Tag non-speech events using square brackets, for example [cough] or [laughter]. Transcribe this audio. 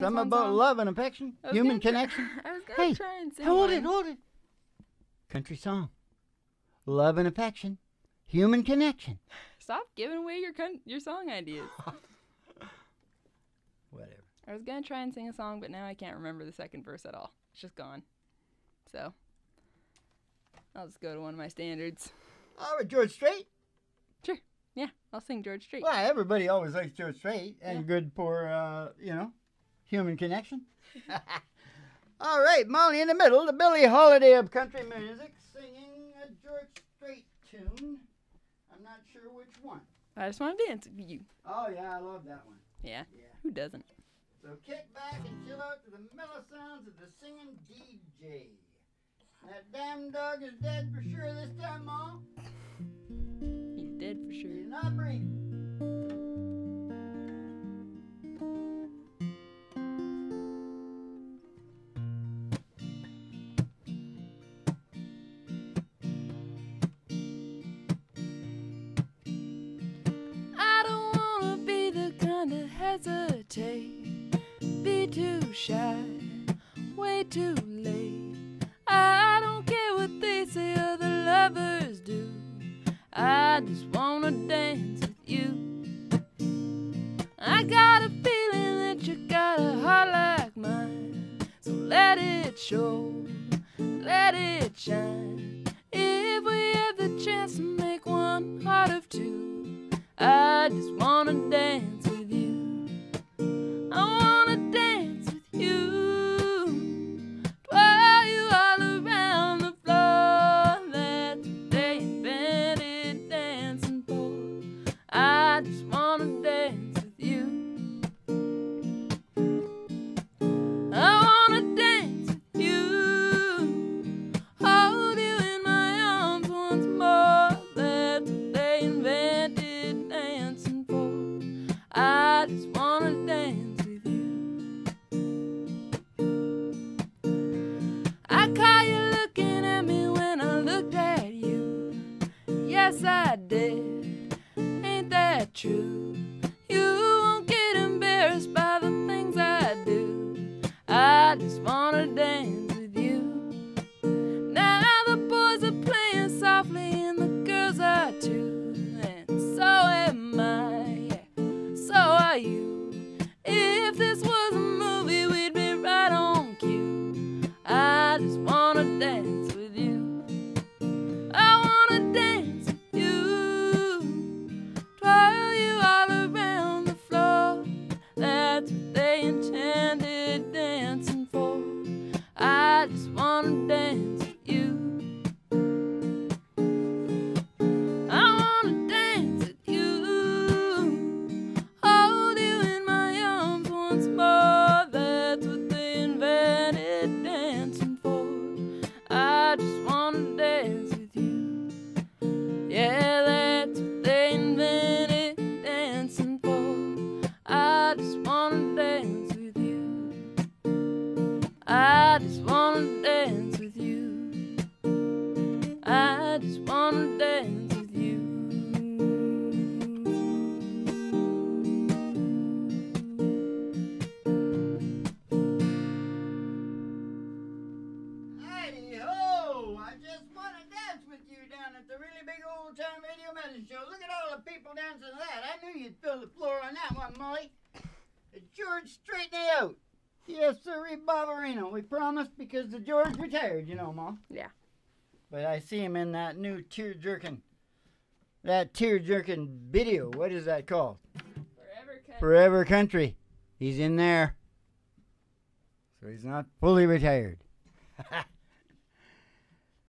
Something about song? love and affection, human connection. [laughs] I was gonna Hey, try and sing hold one. it, hold it. Country song. Love and affection, human connection. [laughs] Stop giving away your con- your song ideas. [laughs] Whatever. I was gonna try and sing a song, but now I can't remember the second verse at all. It's just gone. So I'll just go to one of my standards. All right, George Strait. Sure. Yeah, I'll sing George Strait. Well, everybody always likes George Strait, and Yeah. good for uh, you know, human connection. [laughs] All right, Molly in the middle, the Billie Holiday of country music, singing a George Strait tune. I'm not sure which one. I just want to dance with you. Oh yeah, I love that one. Yeah. Yeah. Who doesn't? So kick back and chill out to the mellow sounds of the singing DJ. That damn dog is dead for sure this time, Mom. He's dead for sure. He's not breathing. Hesitate, be too shy, way too late. I don't care what they say other lovers do. I just wanna dance with you. I got a feeling that you got a heart like mine, so let it show, let it shine. If we have the chance to make one heart of two. I just wanna I caught you looking at me when I looked at you. Yes, I did. Ain't that true? You won't get embarrassed by the things I do. I just wanna dance with you. Now the boys are playing softly and the girls are too. And so am I, so are you. If this just wanna dance I just wanna dance with you. I just wanna dance with you. Heidi ho! I just want to dance with you down at the really big old time radio medicine show. Look at all the people dancing to that. I knew you'd fill the floor on that one, Molly. George, straighten out. Yes, sir, Barbarino. We promised because the George retired, you know, Mom. Yeah. But I see him in that new tear jerking, that tear jerking video. What is that called? Forever cut. Forever Country. He's in there. So he's not fully retired. [laughs]